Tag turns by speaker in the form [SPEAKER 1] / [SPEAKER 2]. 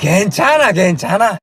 [SPEAKER 1] 괜찮아, 괜찮아.